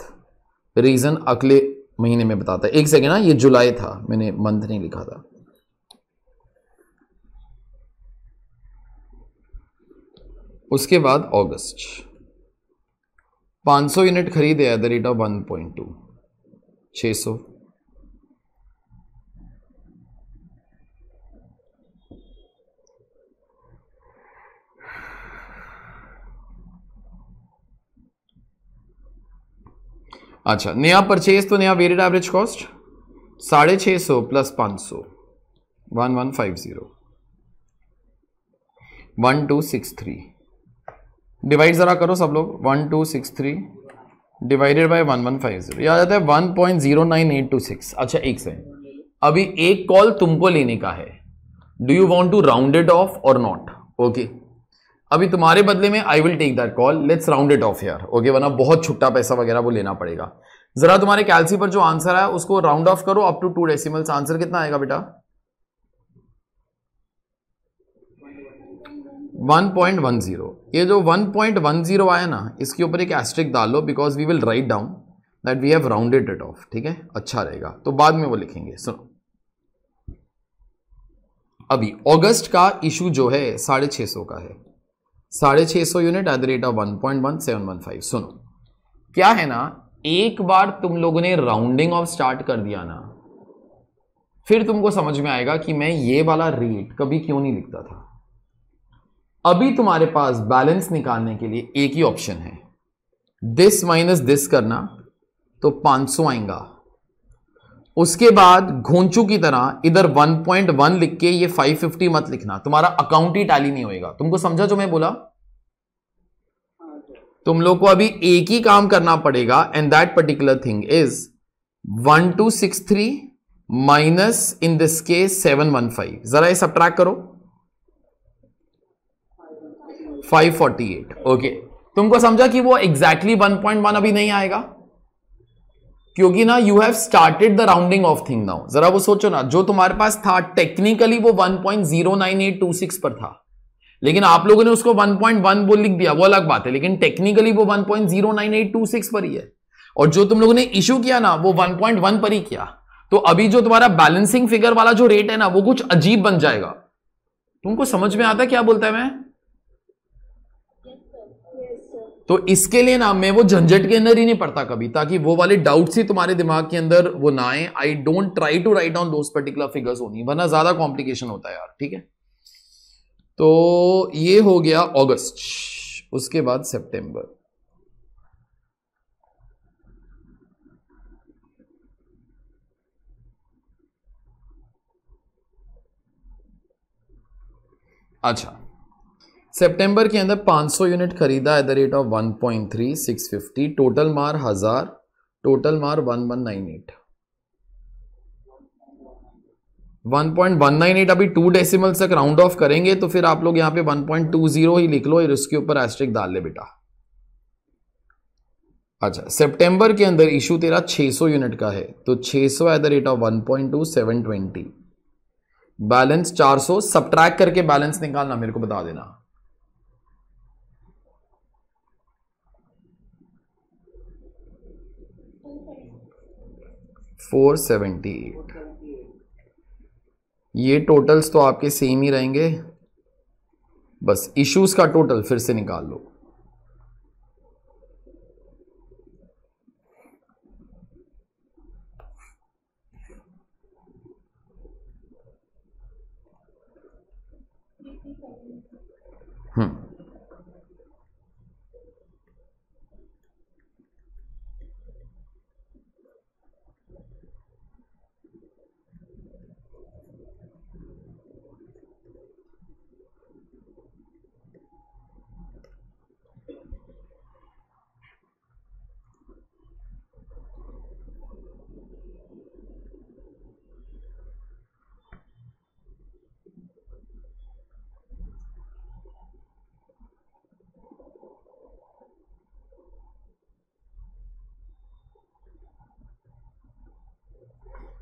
Speaker 1: रीजन अगले महीने में बताता है। एक सेकेंड ना ये जुलाई था, मैंने मंथ नहीं लिखा था। उसके बाद अगस्त 500 यूनिट खरीदे एट द रेट ऑफ़ 1.2 600 अच्छा नया परचेज तो नया वेरिड एवरेज कॉस्ट साढ़े छह सौ प्लस पाँच सौ। One one five zero one two six three divide जरा करो सब लोग। One two six three divided by one one five zero याद आता है one point zero nine eight two six अच्छा एक से। अभी एक कॉल तुमको लेने का है। Do you want to round it off और नॉट ओके अभी तुम्हारे बदले में I will take that call let's round it off यार ओके वरना बहुत छुट्टा पैसा वगैरह वो लेना पड़ेगा. जरा तुम्हारे कैलसी पर जो आंसर है उसको राउंड ऑफ़ करो up to two decimals answer कितना आएगा बेटा? 1.10 ये जो 1.10 आया ना, इसके ऊपर एक एस्ट्रिक डाल लो because we will write down that we have rounded it off ठीक है? अच्छा रहेगा. तो बाद में वो लिखेंगे. सुनो. अभी अगस्त का इशू जो है, साढ़े छह सौ का है. साढ़े छह सौ unit at the rate of one point one seven one five सुनो, क्या है ना, एक बार तुम लोगों ने राउंडिंग ऑफ़ स्टार्ट कर दिया ना, फिर तुमको समझ में आएगा कि मैं ये वाला रेट कभी क्यों नहीं लिखता था। अभी तुम्हारे पास बैलेंस निकालने के लिए एक ही ऑप्शन है। दिस माइनस दिस करना तो 500 आएगा। उसके बाद घोंचू की तरह इधर 1.1 लिख के ये 550 मत लिखना। तुम्हारा अकाउंट ही टैली नहीं होएगा। तुमको समझा जो मैं बोला? तुम लोग को अभी एक ही काम करना पड़ेगा and that particular thing is one two six three minus in this के सेवन वन फाइव जरा ये सब करो। फाइव फोर्टी एट ओके तुमको समझा कि वो एग्जैक्टली पॉइंट वन अभी नहीं आएगा? क्योंकि ना you have started the rounding off thing now जरा वो सोचो ना, जो तुम्हारे पास था टेक्निकली वो 1.09826 पर था। लेकिन आप लोगों ने उसको 1.1 बोल लिख दिया, वो अलग बात है, लेकिन टेक्निकली वो 1.09826 पर ही है। और जो तुम लोगों ने इशू किया ना, वो 1.1 पर ही किया। तो अभी जो तुम्हारा बैलेंसिंग फिगर वाला जो रेट है ना, वो कुछ अजीब बन जाएगा। तुमको समझ में आता क्या बोलता है मैं? तो इसके लिए ना मैं वो झंझट के अंदर ही नहीं पड़ता कभी, ताकि वो वाले डाउट्स ही तुम्हारे दिमाग के अंदर वो ना आए। I don't try to write on those particular figures होनी वरना ज़्यादा कॉम्प्लिकेशन होता है यार, ठीक है? तो ये हो गया अगस्त उसके बाद सितंबर अच्छा। सितंबर के अंदर 500 यूनिट खरीदा at the rate of 1.3 650 total मार हज़ार टोटल मार 1198 1.198 अभी टू डेसिमल तक राउंड ऑफ़ करेंगे तो फिर आप लोग यहाँ पे 1.20 ही लिख लो, और उसके ऊपर एस्ट्रिक डाल ले बेटा। अच्छा सितंबर के अंदर इशू तेरा 600 यूनिट का है तो 600 at the rate of 1.2 720 balance 400 subtract करके बैलेंस निकालना, मेरे को बता देना। Four seventy. एट ये टोटल्स तो आपके सेम ही रहेंगे। बस इश्यूज़ का टोटल फिर से निकाल लो।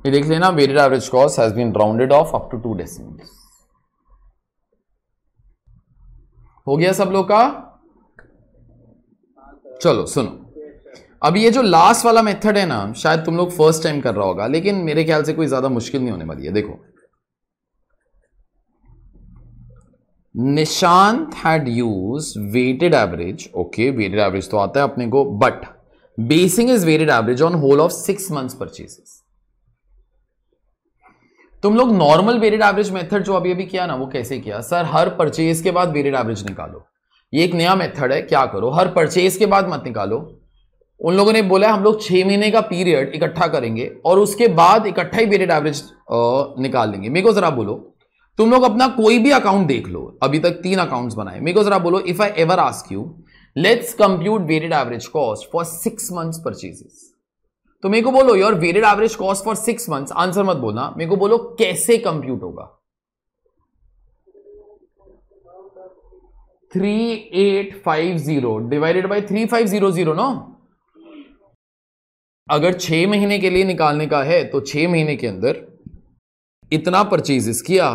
Speaker 1: ये देख लेना weighted average cost has been rounded off up to two decimals हो गया सब लोग का? चलो, सुनो। अब ये जो लास्ट वाला मेथड है ना, शायद तुम लोग फ़र्स्ट टाइम कर रहा होगा, लेकिन मेरे ख्याल से कोई ज़्यादा मुश्किल नहीं होने वाली है। देखो। Nishant had use weighted average okay weighted average तो आता है अपने को but basing is weighted average on whole of six months purchases तुम लोग नॉर्मल वेरिड एवरेज मेथड जो अभी अभी किया ना, वो कैसे किया? सर, हर परचेज के बाद वेरिड एवरेज निकालो। ये एक नया मेथड है, क्या करो? हर परचेज के बाद मत निकालो। उन लोगों ने बोला, हम लोग छह महीने का पीरियड इकट्ठा करेंगे और उसके बाद इकट्ठा ही वेरिड एवरेज निकाल लेंगे मेरे को जरा बोलो, तुम लोग अपना कोई भी अकाउंट देख लो। अभी तक तीन अकाउंट्स बनाए। मेरे को जरा बोलो if I ever ask you let's compute weighted average cost for six months purchases तो मेरे को बोलो your weighted average cost for six months answer मत बोलना। मेरे को बोलो, कैसे कंप्यूट होगा? Three eight five zero divided by three five zero zero no अगर छह महीने के लिए निकालने का है तो छह महीने के अंदर इतना परचेजेस किया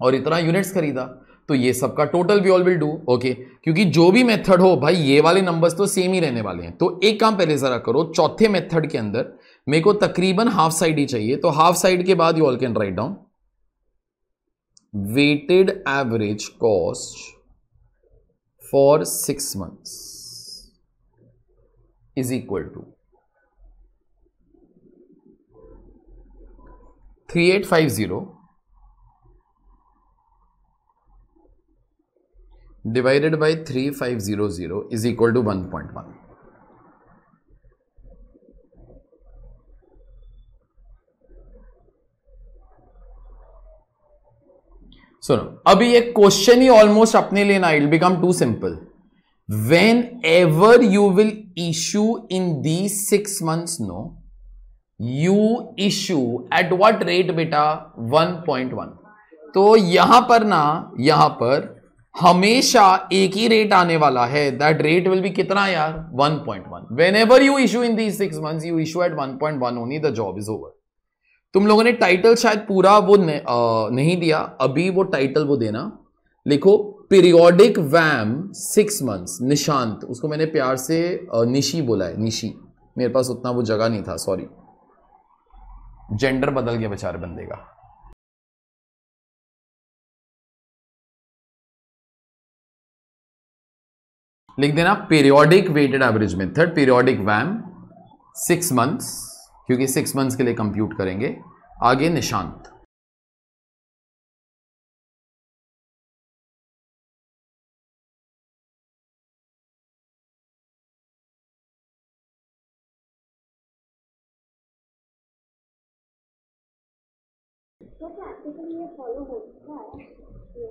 Speaker 1: और इतना यूनिट्स खरीदा। तो ये सबका total we all will do okay क्योंकि जो भी मेथड हो, भाई, ये वाले नंबर्स तो सेम ही रहने वाले हैं। तो एक काम पहले जरा करो, चौथे मेथड के अंदर मेरे को तकरीबन हाफ़ साइड ही चाहिए। तो हाफ़ साइड के बाद you all can write down weighted average cost for six months is equal to three eight five zero divided by 3500 is equal to 1.1 सुनो अभी ये क्वेश्चन ही ऑलमोस्ट अपने लिए ना it become too simple whenever you will issue in the six months no you issue at what rate बेटा 1.1 तो यहाँ पर ना, यहाँ पर हमेशा एक ही रेट आने वाला है। दैट रेट विल बी कितना यार? 1.1 point whenever you issue in the six month you issue at 1.1 only the job is over तुम लोगों ने टाइटल शायद पूरा वो न, आ, नहीं दिया। अभी वो टाइटल वो देना। लिखो पीरियोडिक वैम सिक्स मंथ्स निशांत। उसको मैंने प्यार से निशी बोला है निशी। मेरे पास उतना वो जगह नहीं था सॉरी जेंडर बदल गया बेचारे बंदे का। लिख देना periodic weighted average method periodic वैम six months क्योंकि सिक्स मंथ्स के लिए कंप्यूट करेंगे। आगे निशांत।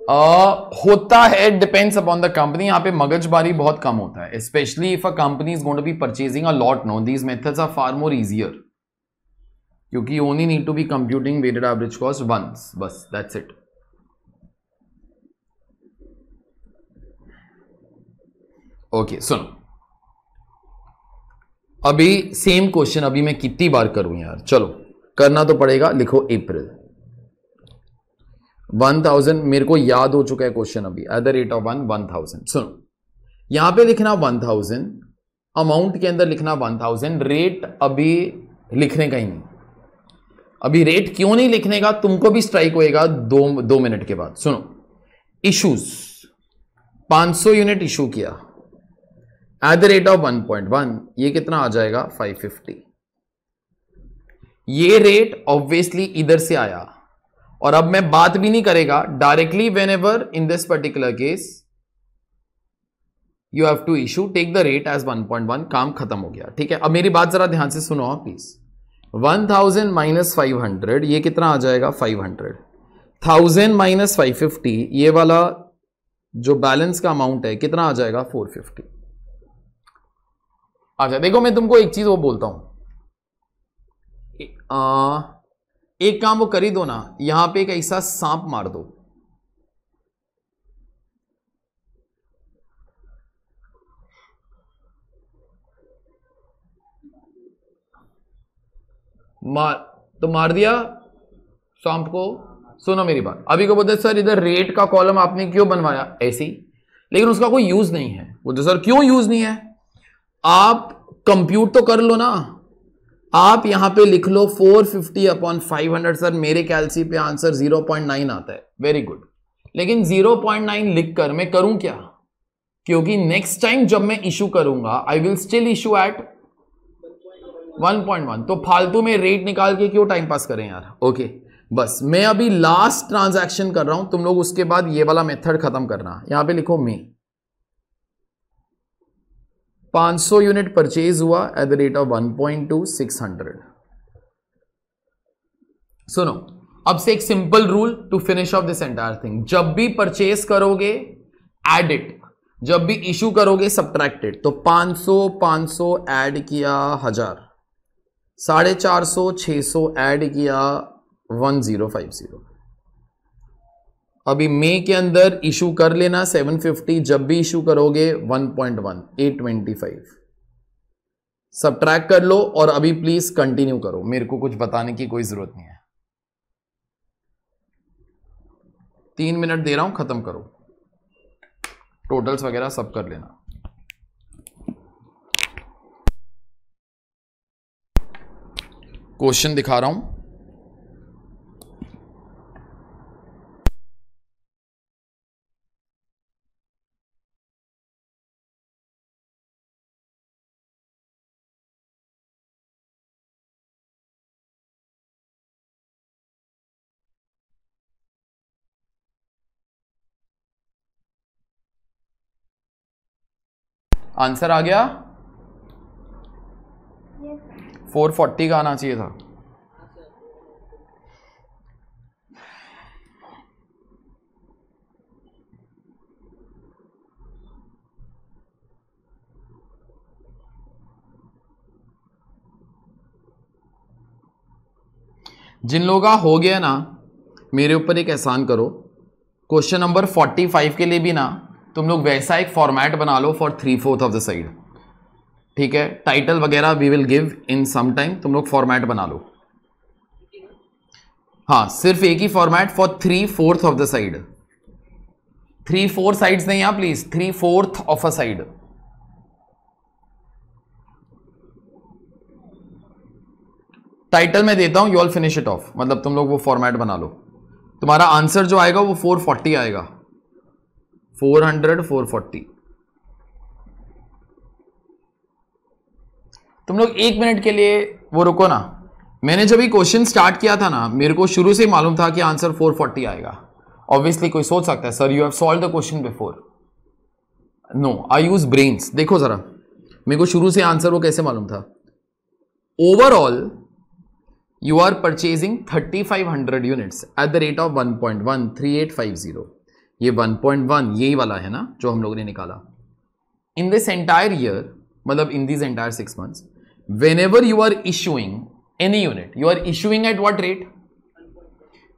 Speaker 1: Uh, होता है डिपेंड्स अपॉन द कंपनी यहाँ पे मगजबारी बहुत कम होता है specially if a company is going to be purchasing a lot no these methods are far more easier क्योंकि only need to be computing weighted average cost once बस that's it okay सुनो। अभी सेम क्वेश्चन अभी मैं कितनी बार करूँ यार? चलो करना तो पड़ेगा लिखो अप्रैल वन थाउज़ेंड मेरे को याद हो चुका है क्वेश्चन अभी at the rate of one one thousand सुनो, यहाँ पे लिखना वन थाउज़ेंड अमाउंट के अंदर लिखना वन थाउज़ेंड रेट अभी लिखने का ही नहीं। अभी रेट क्यों नहीं लिखने का? तुमको भी स्ट्राइक होएगा दो दो मिनट के बाद। सुनो इश्यूज़ 500 यूनिट इशू किया। एट द रेट ऑफ़ 1.1 ये कितना आ जाएगा? 550 ये रेट ऑब्वियसली इधर से आया। और अब मैं बात भी नहीं करेगा directly whenever in this particular case you have to issue take the rate as 1.1 काम खत्म हो गया ठीक है? अब मेरी बात जरा ध्यान से सुनो प्लीज़ 1000 माइनस फाइव हंड्रेड ये कितना आ जाएगा? 500 थाउज़ेंड माइनस फाइव फिफ्टी ये वाला जो बैलेंस का अमाउंट है कितना आ जाएगा? 450 अच्छा देखो मैं तुमको एक चीज़ वो बोलता हूँ। आ, एक काम वो कर ही दो ना, यहाँ पे एक ऐसा सांप मार दो। मार तो मार दिया सांप को। सुनो मेरी बात, अभी को बोलते सर, इधर रेट का कॉलम आपने क्यों बनवाया? ऐसी। लेकिन उसका कोई यूज़ नहीं है। बोलते सर, क्यों यूज़ नहीं है? आप कंप्यूट तो कर लो ना। आप यहाँ पे लिख लो 450 फिफ्टी अपॉन फाइव सर मेरे कैलसी पे आंसर 0.9 आता है। वेरी गुड लेकिन 0.9 लिख कर मैं करूँ क्या? क्योंकि नेक्स्ट टाइम जब मैं इशू करूँगा I will still issue at 1.1 तो फालतू में रेट निकाल के क्यों टाइम पास करें यार? ओके बस, मैं अभी लास्ट ट्रांजैक्शन कर रहा हूँ, तुम लोग उसके बाद ये वाला मेथड खत्म करना। यहाँ पे लिखो मे 500 यूनिट परचेज हुआ एट द रेट ऑफ़ 1.2 600 सुनो, अब से एक simple rule to finish off this entire thing जब भी परचेज करोगे एड इट जब भी इशू करोगे सब्ट्रैक्टेड तो 500 500 ऐड किया हज़ार. साढ़े चार सौ, छह सौ ऐड किया वन ज़ीरो फाइव ज़ीरो अभी मे के अंदर इशू कर लेना 750 जब भी इशू करोगे 1.1 825 सब ट्रैक कर लो और अभी प्लीज़ कंटिन्यू करो। मेरे को कुछ बताने की कोई ज़रूरत नहीं है। तीन मिनट दे रहा हूँ, खत्म करो। टोटल्स वगैरह सब कर लेना। क्वेश्चन दिखा रहा हूँ। आंसर आ गया? फोर फोर्टी का आना चाहिए था। जिन लोगों का हो गया ना मेरे ऊपर एक एहसान करो। क्वेश्चन नंबर फोर्टी फाइव के लिए भी ना तुम लोग वैसा एक फॉर्मेट बना लो for three fourth of the side ठीक है? टाइटल वगैरह we will give in some time तुम लोग फॉर्मेट बना लो. हाँ सिर्फ़ एक ही format for three fourth of the side three four sides नहीं यहाँ please three fourth of a side title मैं देता हूँ you all finish it off मतलब तुम लोग वो फॉर्मेट बना लो. तुम्हारा आंसर जो आएगा वो 440 आएगा. 400 440 तुम लोग एक मिनट के लिए वो रुको ना। मैंने जब ये क्वेश्चन स्टार्ट किया था ना, मेरे को शुरू से मालूम था कि आंसर 440 आएगा। ऑब्वियसली कोई सोच सकता है sir you have solve the question before no I use brains देखो जरा, मेरे को शुरू से आंसर वो कैसे मालूम था? Overall you are purchasing 3500 units at the rate of 1.13850 ये 1.1 यही वाला है ना, जो हम लोगों ने निकाला। इन दिस एंटायर ईयर मतलब in this entire six months whenever you are issuing any unit you are issuing at what rate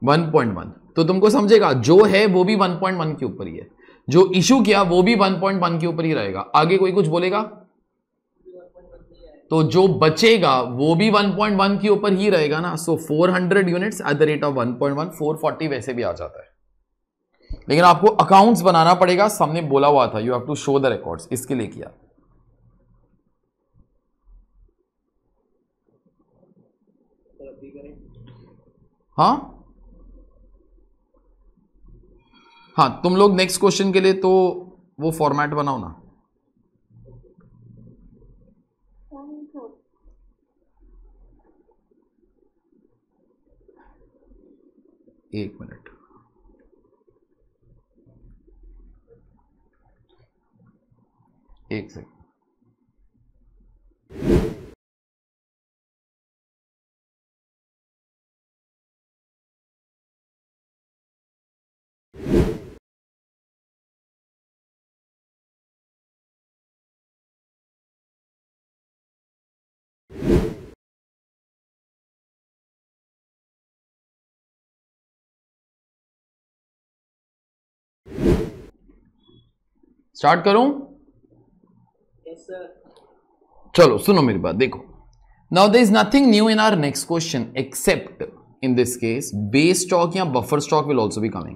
Speaker 1: 1.1 तो तुमको समझेगा, जो है वो भी 1.1 के ऊपर ही है। जो इशू किया, वो भी 1.1 के ऊपर ही रहेगा। आगे कोई कुछ बोलेगा? तो जो बचेगा, वो भी 1.1 के ऊपर ही रहेगा ना। So so 400 units at the rate of 1.1 440 वैसे भी आ जाता है। लेकिन आपको अकाउंट्स बनाना पड़ेगा। सामने बोला हुआ था you have to show the records इसके लिए किया। हाँ? हाँ तुम लोग नेक्स्ट क्वेश्चन के लिए तो वो फॉर्मेट बनाओ ना। एक मिनट। एक सेकंड स्टार्ट करूँ? चलो, सुनो मेरी बात, देखो। Now there is nothing new in our next question except in this case base stock या buffer stock will also be coming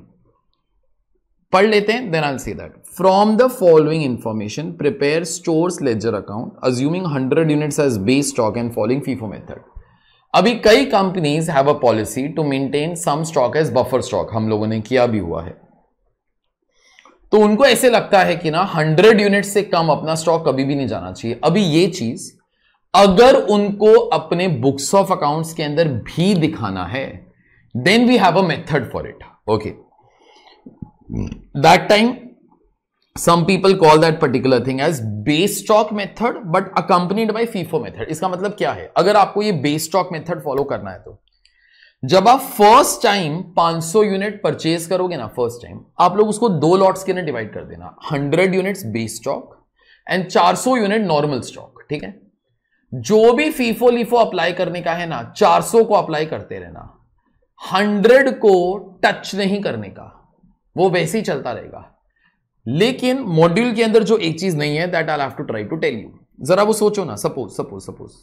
Speaker 1: पढ़ लेते हैं then I see that from the following information prepare stores ledger account assuming hundred units as base stock and following FIFO method अभी कई companies have a policy to maintain some stock as buffer stock हम लोगों ने किया भी हुआ है। तो उनको ऐसे लगता है कि ना हंड्रेड यूनिट से कम अपना स्टॉक कभी भी नहीं जाना चाहिए। अभी ये चीज़, अगर उनको अपने बुक्स ऑफ़ अकाउंट्स के अंदर भी दिखाना है then we have a method for it okay that time some people call that particular thing as base stock method but accompanied by FIFO method इसका मतलब क्या है? अगर आपको ये बेस स्टॉक मेथड फॉलो करना है तो। जब आप फ़र्स्ट टाइम 500 यूनिट परचेज करोगे ना फ़र्स्ट टाइम आप लोग उसको दो लॉट्स के अंदर डिवाइड कर देना। 100 units base stock and 400 unit normal stock ठीक है? जो भी फीफो लीफो अप्लाई करने का है ना 400 को अप्लाई करते रहना। 100 को टच नहीं करने का, वो वैसे ही चलता रहेगा। लेकिन मॉड्यूल के अंदर जो एक चीज़ नहीं है that I have to try to tell you जरा वो सोचो ना suppose suppose suppose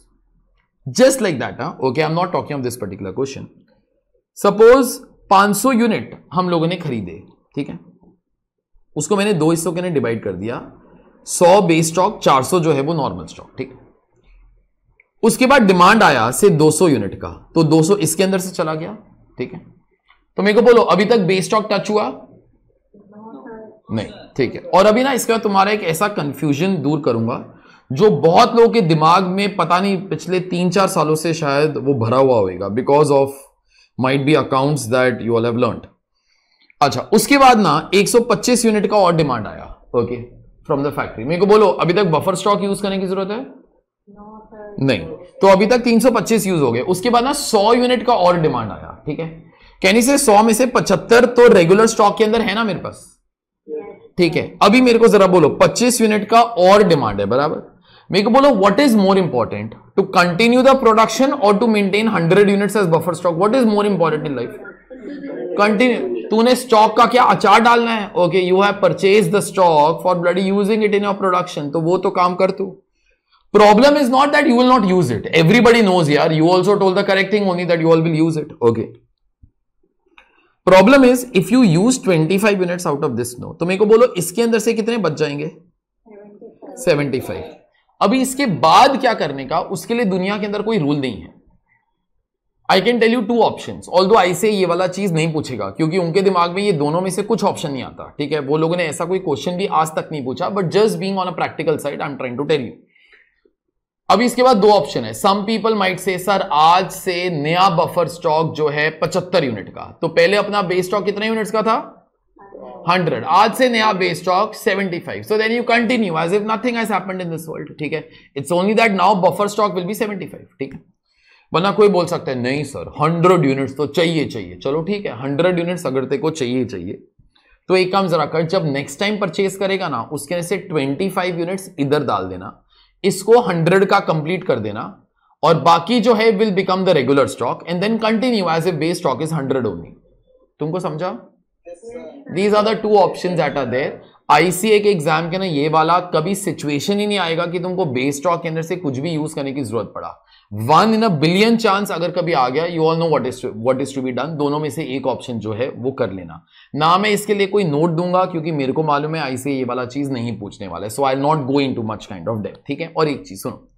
Speaker 1: just like that okay I am not talking of this particular question suppose 500 unit हम लोगों ने खरीदे, ठीक है? उसको मैंने दो हिस्सों के अंदर डिवाइड कर दिया। 100 बेस स्टॉक 400 जो है वो नॉर्मल स्टॉक ठीक है? उसके बाद डिमांड आया से 200 यूनिट का तो 200 इसके अंदर से चला गया, ठीक है? तो मेरे को बोलो, अभी तक बेस स्टॉक टच हुआ? नहीं, ठीक है। और अभी ना, इसके बाद तुम्हारा एक ऐसा कंफ्यूजन दूर करूँगा, जो बहुत लोगों के दिमाग में पता नहीं, पिछले तीन चार सालों से शायद वो भरा हुआ होगा because of might be accounts that you all have learn अच्छा उसके बाद ना 125 यूनिट का और डिमांड आया। ओके फ्रॉम द फैक्ट्री मेरे को बोलो अभी तक बफर स्टॉक यूज़ करने की ज़रूरत है? no, नहीं। तो अभी तक 325 यूज़ हो गए। उसके बाद ना 100 यूनिट का और डिमांड आया। ठीक है? कहनी से 100 में से 75 तो रेगुलर स्टॉक के अंदर है ना मेरे पास? ठीक है। अभी मेरे को जरा बोलो 25 यूनिट का और डिमांड है बराबर? मेरे को बोलो what is more important to continue the production और to maintain hundred units as buffer stock what is more important in life continue तूने स्टॉक का क्या अचार डालना है? Okay you have purchase the stock for bloody using it in your production तो वो तो काम कर तू. Problem is not that you will not use it everybody knows यार. You also told the correct thing only that you all will use it okay problem is if you use 25 units out of this no तो मेरे को बोलो, इसके अंदर से कितने बच जाएँगे? 75 अभी इसके बाद क्या करने का, उसके लिए दुनिया के अंदर कोई रूल नहीं है। I can tell you two option although I say ये वाला चीज़ नहीं पूछेगा, क्योंकि उनके दिमाग में ये दोनों में से कुछ ऑप्शन नहीं आता, ठीक है? वो लोगों ने ऐसा कोई क्वेश्चन भी आज तक नहीं पूछा but just being on a practical side I am trying to tell you अभी इसके बाद दो ऑप्शन है। Some people might say sir आज से नया बफर स्टॉक जो है पचहत्तर यूनिट का। तो पहले अपना बेस स्टॉक कितने यूनिट्स का था? हंड्रेड आज से नया base stock seventy five so then you continue as if nothing has happened in this world ठीक है? It's only that now buffer stock will be seventy five ठीक है? वरना कोई बोल सकता है, नहीं सर हंड्रेड यूनिट्स तो चाहिए चाहिए. चलो ठीक है हंड्रेड यूनिट्स अगर तेरे को चाहिए चाहिए। तो एक काम जरा कर, जब नेक्स्ट टाइम परचेज करेगा ना, उसके से ट्वेंटी फाइव यूनिट्स इधर डाल देना। इसको हंड्रेड का कंप्लीट कर देना और बाकी जो है will become the regular stock and then continue as a base stock is hundred only तुमको समझा? These are the two option at are there ICA के एग्ज़ाम के ना ये वाला कभी सिचुएशन ही नहीं आएगा कि तुमको बेस स्टॉक के अंदर से कुछ भी यूज़ करने की ज़रूरत पड़ा। One in a billion chance अगर कभी आ गया you all know what is what is to be done दोनों में से एक ऑप्शन जो है, वो कर लेना। ना मैं इसके लिए कोई नोट दूँगा, क्योंकि मेरे को मालूम है आईसीए ये वाला चीज़ नहीं पूछने वाला है so I not go in too much kind of depth ठीक है? और एक चीज़ सुनो।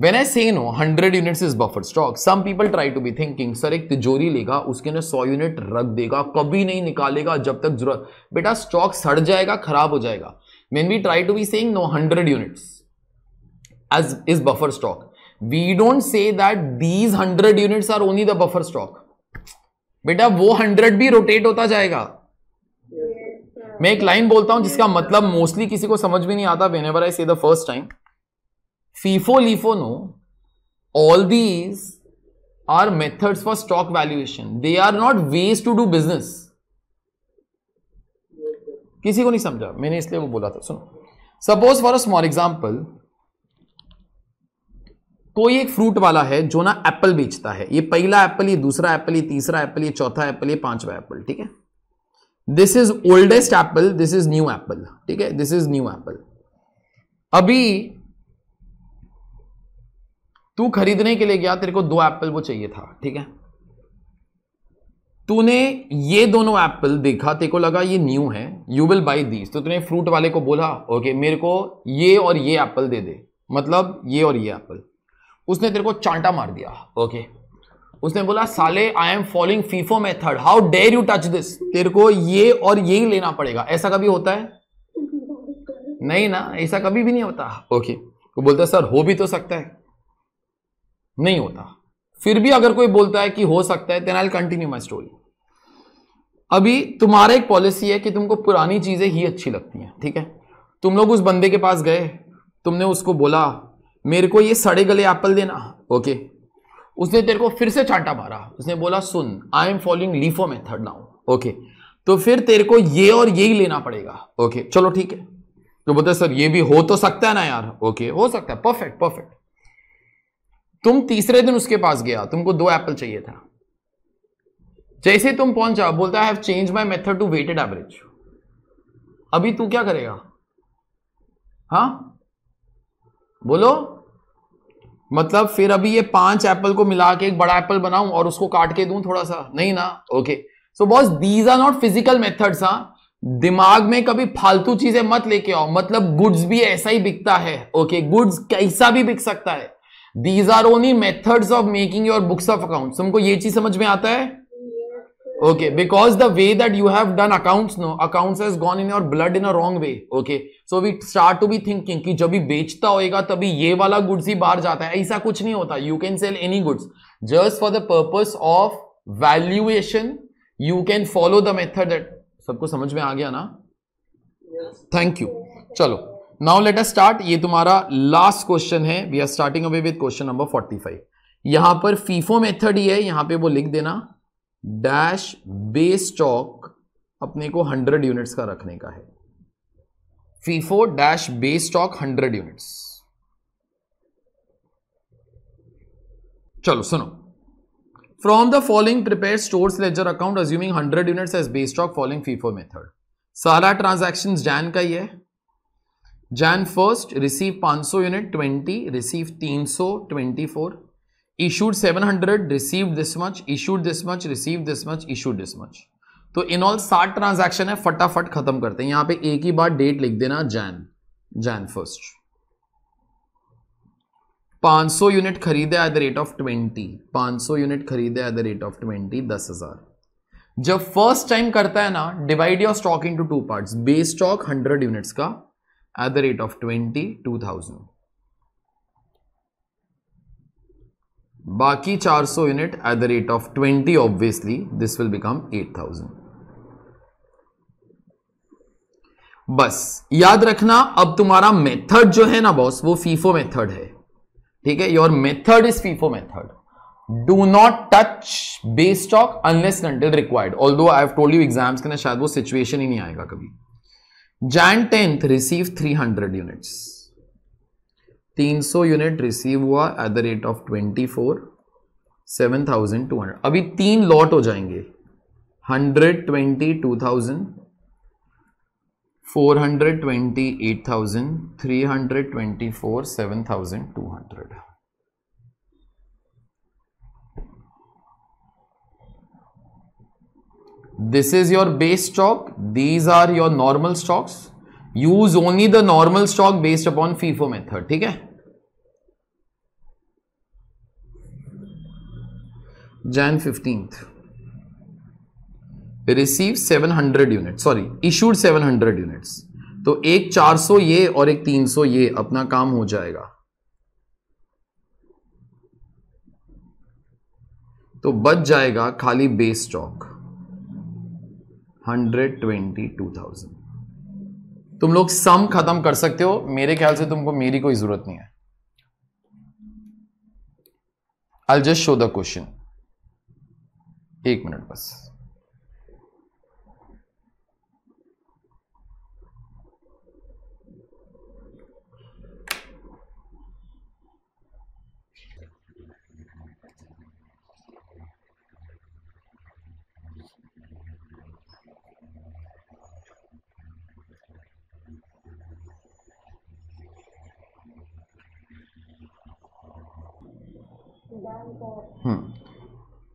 Speaker 1: When I say no hundred unit is buffer stock some people try to be thinking sir एक तिजोरी लेगा उसके अंदर सौ यूनिट रख देगा कभी नहीं निकालेगा जब तक ज़रूरत बेटा स्टॉक सड़ जाएगा खराब हो जाएगा। Man we try to be saying no hundred units as is buffer stock we don't say that these hundred units are only the buffer stock बेटा वो हंड्रेड भी रोटेट होता जाएगा। yes, मैं एक लाइन बोलता हूँ जिसका मतलब मोस्टली किसी को समझ भी नहीं आता whenever I say the first time FIFO, LIFO, no. All these are methods for stock valuation. They are not ways to do business. किसी को नहीं समझा मैंने इसलिए वो बोला था सुनो suppose for a small example कोई एक फ्रूट वाला है जो ना एप्पल बेचता है ये पहला एप्पल ये दूसरा एप्पल ये तीसरा एप्पल ये चौथा एप्पल ये पांचवा एप्पल ठीक है this is oldest apple this is new apple ठीक है दिस इज़ न्यू एप्पल अभी तू खरीदने के लिए गया, तेरे को दो एप्पल वो चाहिए था, ठीक है? तूने ये दोनों एप्पल देखा, तेरे को लगा ये न्यू है यू विल बाई दीज तो तूने फ्रूट वाले को बोला ओके मेरे को ये और ये एप्पल दे दे। मतलब ये और ये एप्पल। उसने तेरे को चांटा मार दिया ओके उसने बोला, साले I am following FIFO method how dare you touch this तेरे को ये और ये ही लेना पड़ेगा। ऐसा कभी होता है? नहीं ना, ऐसा कभी भी नहीं होता ओके वो बोलता सर, हो भी तो सकता है। नहीं होता। फिर भी अगर कोई बोलता है कि हो सकता है then I continue my story अभी तुम्हारा एक पॉलिसी है कि तुमको पुरानी चीज़ें ही अच्छी लगती हैं, ठीक है? तुम लोग उस बंदे के पास गए, तुमने उसको बोला, मेरे को ये सड़े गले एप्पल देना ओके उसने तेरे को फिर से चांटा मारा। उसने बोला, सुन I am following LIFO method now okay तो फिर तेरे को ये और ये ही लेना पड़ेगा ओके चलो ठीक है। तो बोलते सर, ये भी हो तो सकता है ना यार ओके हो सकता है परफेक्ट परफेक्ट तुम तीसरे दिन उसके पास गया, तुमको दो एप्पल चाहिए था। जैसे तुम पहुँचा, बोलता है change my method to weighted average अभी तू क्या करेगा? हा? बोलो। मतलब फिर अभी ये पाँच एप्पल को मिला के एक बड़ा एप्पल बनाऊँ और उसको काट के दूँ थोड़ा सा नहीं ना? Okay so boss these are not physical methods हा? दिमाग में कभी फालतू चीज़ें मत लेके आओ। मतलब गुड्स भी ऐसा ही बिकता है। ओके गुड्स कैसा भी बिक सकता है। These are only methods of making your books of account तुमको ये चीज़ समझ में आता है? Okay because the way that you have done accounts no accounts has gone in your blood in a wrong way okay so we start to be thinking कि जब भी बेचता होएगा तभी ये वाला गुड्स ही बाहर जाता है। ऐसा कुछ नहीं होता। You can sell any goods just for the purpose of valuation you can follow the method that सबको समझ में आ गया ना? थैंक यू चलो। नाउ लेट एस स्टार्ट ये तुम्हारा लास्ट क्वेश्चन है. We are starting away with question number 45 यहाँ पर फीफो मेथड ही है. यहाँ पे वो लिख देना. डैश बेस स्टॉक अपने को 100 यूनिट्स का रखने का है. FIFO dash base stock 100 units चलो, सुनो. From the following prepare stores ledger account assuming 100 units as base stock following FIFO method सारा ट्रांजेक्शन जैन का ही है. Jan first receive 500 unit 20 receive 324 issued 700 received this much, issued this much, received this much, issued this much. तो in all साठ transaction है, फटाफट खत्म करते हैं। यहाँ पे एक ही बार डेट लिख देना जैन जैन फ़र्स्ट 500 यूनिट खरीदे at the rate of 20 500 unit खरीदे एट द रेट ऑफ़ 20 दस हज़ार। जब फ़र्स्ट टाइम करता है ना divide your stock into two parts base stock 100 units का एट द रेट ऑफ़ 20 2000 बाकी 400 unit at the rate of 20 obviously this will become 8000 बस, याद रखना, अब तुम्हारा मेथड जो है ना बॉस वो फीफो मेथड है। ठीक है? Your method is FIFO method do not touch base stock unless until required although I told you exams के ना शायद वो सिचुएशन ही नहीं आएगा कभी। Jan tenth receive 300 units 300 unit receive हुआ एट द रेट ऑफ़ 24 7200 अभी तीन लॉट हो जाएँगे. 120 2000 420 8000 324 7200 this is your base stock these are your normal stocks use only the normal stock based upon FIFO method ठीक है? Jan fifteenth receive seven hundred unit sorry issued seven hundred units तो एक 400 ये और एक 300 ये अपना काम हो जाएगा। तो बच जाएगा खाली base stock hundred twenty, two thousand. तुम लोग सम खत्म कर सकते हो, मेरे ख्याल से तुमको मेरी कोई ज़रूरत नहीं है। I just show the question एक मिनट बस।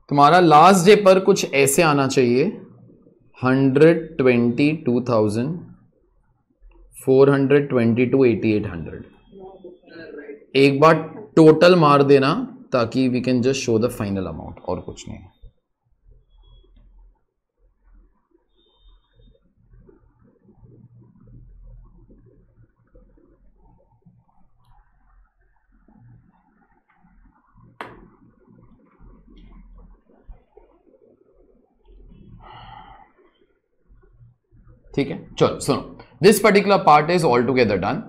Speaker 1: तुम्हारा लास्ट डे पर कुछ ऐसे आना चाहिए। Hundred twenty two thousand four hundred twenty two eighty eight hundred एक बार टोटल मार देना ताकि we can just show the final amount और कुछ नहीं। ठीक है? चलो सुनो। This particular part is all together done